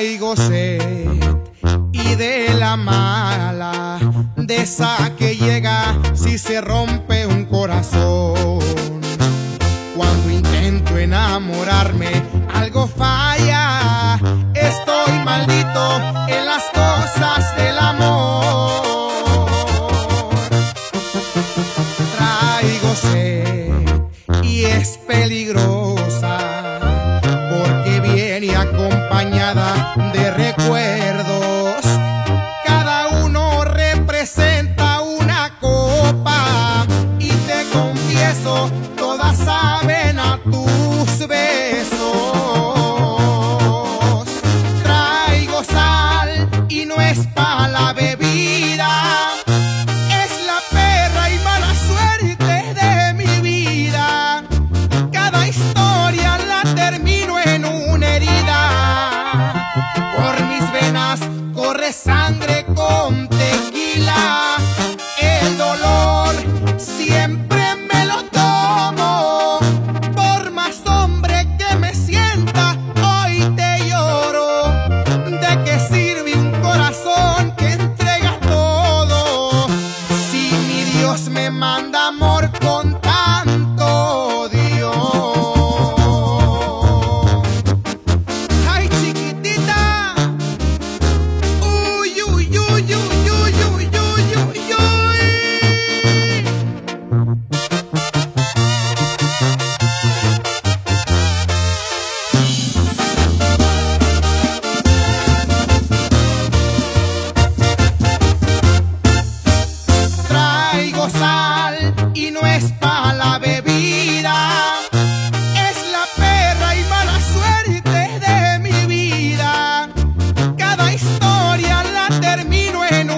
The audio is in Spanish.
y y de la mala, de esa que llega si se rompe un corazón. Cuando intento enamorarme, algo falla de recuerdos. Cada uno representa una copa y te confieso, todas saben sangre con tequila. es mala bebida. Es la perra y mala suerte de mi vida. Cada historia la termino en un